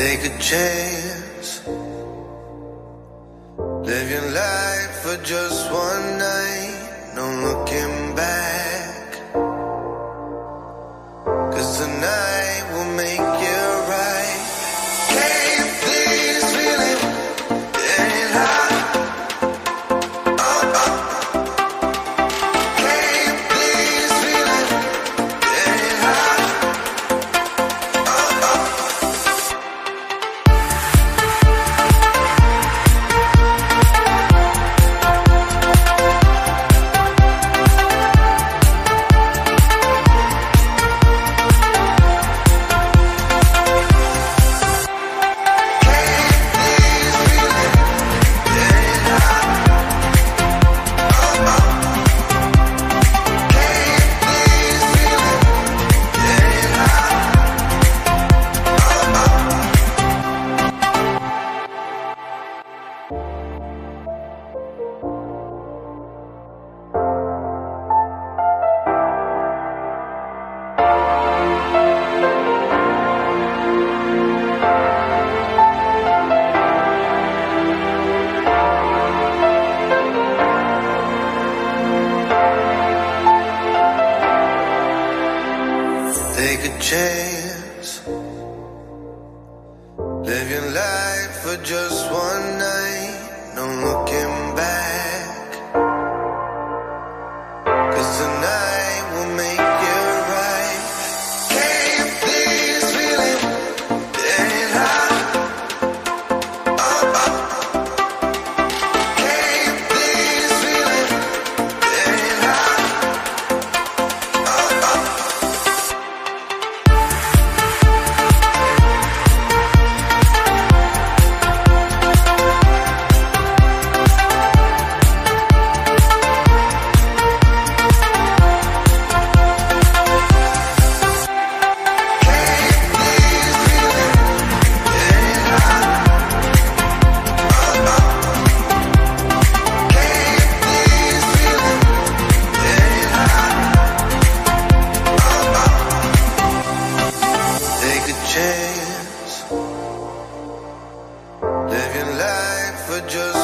Take a chance. Live your life for just one night. Looking back. Take a chance. Live your life for just one night. No looking chance. Living life for just